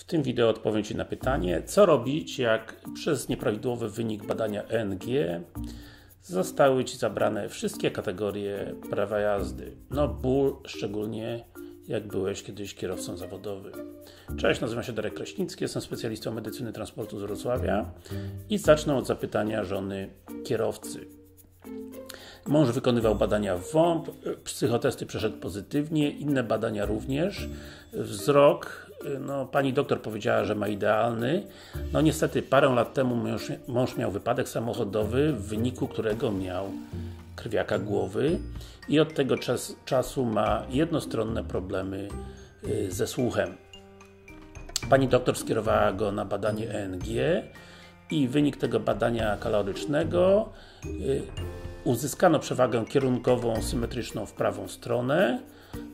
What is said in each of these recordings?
W tym wideo odpowiem Ci na pytanie, co robić, jak przez nieprawidłowy wynik badania ENG zostały Ci zabrane wszystkie kategorie prawa jazdy. No ból, szczególnie jak byłeś kiedyś kierowcą zawodowym. Cześć, nazywam się Darek Kraśnicki, jestem specjalistą medycyny transportu z Wrocławia i zacznę od zapytania żony kierowcy. Mąż wykonywał badania WOMP, psychotesty przeszedł pozytywnie, inne badania również. Wzrok, no pani doktor powiedziała, że ma idealny. No niestety parę lat temu mąż, mąż miał wypadek samochodowy, w wyniku którego miał krwiaka głowy i od tego czas, czasu ma jednostronne problemy y, ze słuchem. Pani doktor skierowała go na badanie ENG i wynik tego badania kalorycznego y, uzyskano przewagę kierunkową symetryczną w prawą stronę,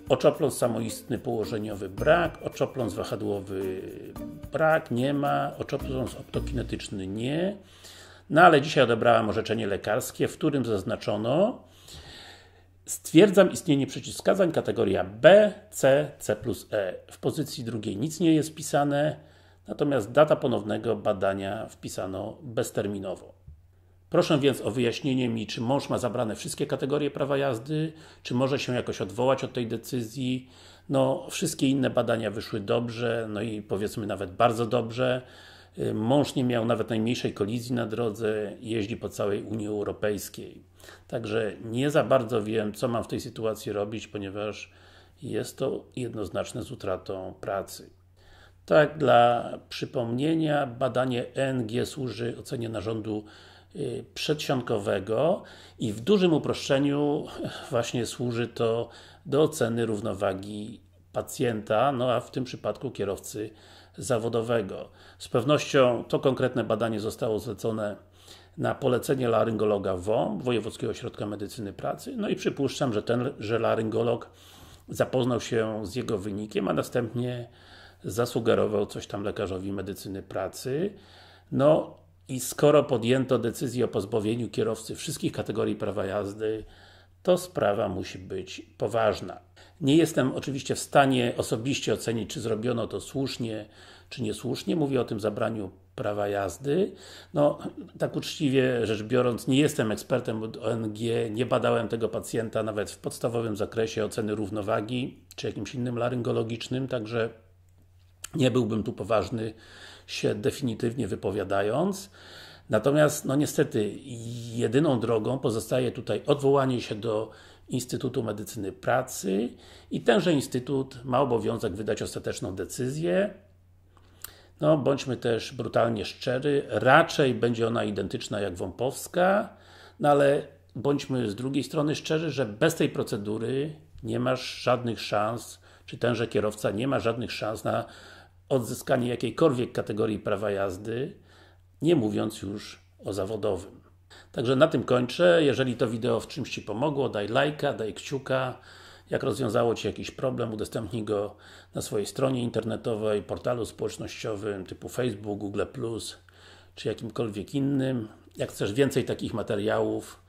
oczopląs samoistny położeniowy brak, oczopląs wahadłowy brak, nie ma, oczopląs optokinetyczny nie, no ale dzisiaj odebrałam orzeczenie lekarskie, w którym zaznaczono Stwierdzam istnienie przeciwwskazań kategoria B, C, C plus E. W pozycji drugiej nic nie jest wpisane, natomiast data ponownego badania wpisano bezterminowo. Proszę więc o wyjaśnienie mi, czy mąż ma zabrane wszystkie kategorie prawa jazdy, czy może się jakoś odwołać od tej decyzji. No, wszystkie inne badania wyszły dobrze, no i powiedzmy nawet bardzo dobrze. Mąż nie miał nawet najmniejszej kolizji na drodze, jeździ po całej Unii Europejskiej. Także nie za bardzo wiem, co mam w tej sytuacji robić, ponieważ jest to jednoznaczne z utratą pracy. Tak, dla przypomnienia, badanie ENG służy ocenie narządu y, przedsionkowego i w dużym uproszczeniu właśnie służy to do oceny równowagi pacjenta, no a w tym przypadku kierowcy zawodowego. Z pewnością to konkretne badanie zostało zlecone na polecenie laryngologa WOM, Wojewódzkiego Ośrodka Medycyny Pracy, no i przypuszczam, że ten, że laryngolog zapoznał się z jego wynikiem, a następnie zasugerował coś tam lekarzowi medycyny pracy. No i skoro podjęto decyzję o pozbawieniu kierowcy wszystkich kategorii prawa jazdy, to sprawa musi być poważna. Nie jestem oczywiście w stanie osobiście ocenić, czy zrobiono to słusznie, czy niesłusznie. Mówię o tym zabraniu prawa jazdy. No, tak uczciwie rzecz biorąc, nie jestem ekspertem od ONG, nie badałem tego pacjenta nawet w podstawowym zakresie oceny równowagi, czy jakimś innym laryngologicznym, także nie byłbym tu poważny się definitywnie wypowiadając. Natomiast, no niestety, jedyną drogą pozostaje tutaj odwołanie się do Instytutu Medycyny Pracy i tenże Instytut ma obowiązek wydać ostateczną decyzję. No, bądźmy też brutalnie szczery, raczej będzie ona identyczna jak Wąpowska, no ale bądźmy z drugiej strony szczerzy, że bez tej procedury nie masz żadnych szans, czy tenże kierowca nie ma żadnych szans na odzyskanie jakiejkolwiek kategorii prawa jazdy, nie mówiąc już o zawodowym. Także na tym kończę. Jeżeli to wideo w czymś Ci pomogło, daj lajka, daj kciuka. Jak rozwiązało Ci jakiś problem, udostępnij go na swojej stronie internetowej, portalu społecznościowym typu Facebook, Google+, czy jakimkolwiek innym. Jak chcesz więcej takich materiałów,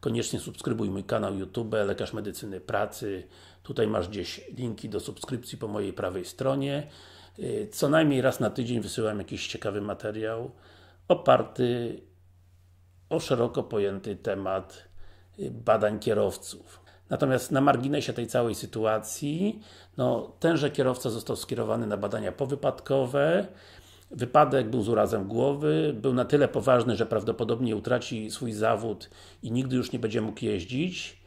koniecznie subskrybuj mój kanał YouTube, Lekarz Medycyny Pracy. Tutaj masz gdzieś linki do subskrypcji po mojej prawej stronie. Co najmniej raz na tydzień wysyłam jakiś ciekawy materiał oparty o szeroko pojęty temat y, badań kierowców. Natomiast na marginesie tej całej sytuacji, no, tenże kierowca został skierowany na badania powypadkowe, Wypadek był z urazem głowy, był na tyle poważny, że prawdopodobnie utraci swój zawód i nigdy już nie będzie mógł jeździć.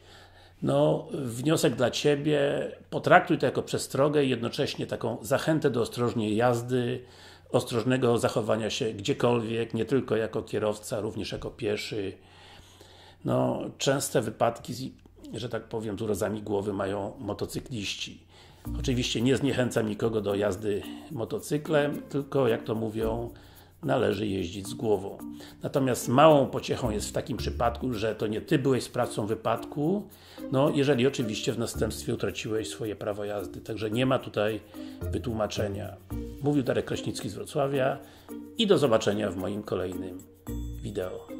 No, wniosek dla Ciebie, potraktuj to jako przestrogę i jednocześnie taką zachętę do ostrożnej jazdy, ostrożnego zachowania się gdziekolwiek, nie tylko jako kierowca, również jako pieszy. No, częste wypadki, że tak powiem, z urazami głowy mają motocykliści. Oczywiście nie zniechęcam nikogo do jazdy motocyklem, tylko jak to mówią, należy jeździć z głową. Natomiast małą pociechą jest w takim przypadku, że to nie Ty byłeś sprawcą wypadku, no jeżeli oczywiście w następstwie utraciłeś swoje prawo jazdy. Także nie ma tutaj wytłumaczenia. Mówił Darek Kraśnicki z Wrocławia i do zobaczenia w moim kolejnym wideo.